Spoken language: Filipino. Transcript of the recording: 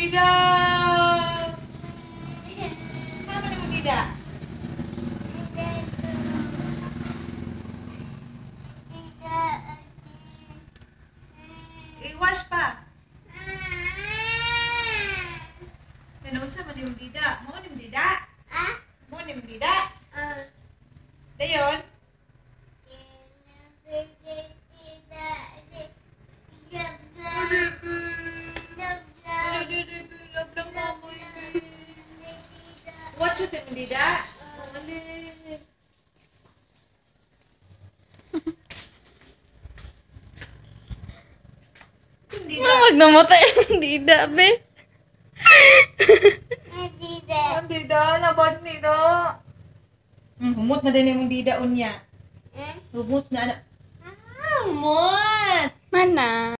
Tidak. Tidak. Kenapa kamu tidak? Tidak. Iwas pa. Kenapa sama dia tidak? Mau dia tidak? It nim Dida. Dida. Wag namatay ang dida, be. Ang Dida, labad Dida. Hmm, humot na din yung Dida unya. Humot na. Ah, humot. Mana?